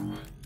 Bye.